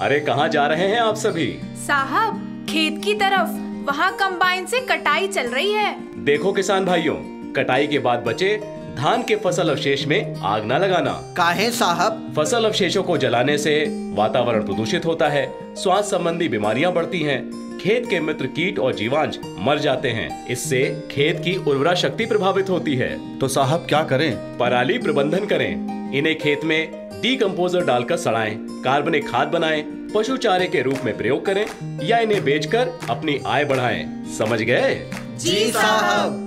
अरे कहाँ जा रहे हैं आप सभी? साहब खेत की तरफ़। वहाँ कंबाइन से कटाई चल रही है। देखो किसान भाइयों कटाई के बाद बचे धान के फ़सल अवशेष में आग न लगाना। काहे साहब? फ़सल अवशेषों को जलाने से वातावरण प्रदूषित होता है स्वास्थ्य संबंधी बीमारियाँ बढ़ती हैं खेत के मित्र कीट और जीवांश मर जाते हैं इससे खेत की उर्वरा शक्ति प्रभावित होती है। तो साहब क्या करें? पराली प्रबंधन करें इन्हें खेत में डीकम्पोजर डालकर सड़ाएँ, कार्बनिक खाद बनाएँ, पशु चारे के रूप में प्रयोग करें या इन्हें बेचकर अपनी आय बढ़ाएँ। समझ गए जी साहब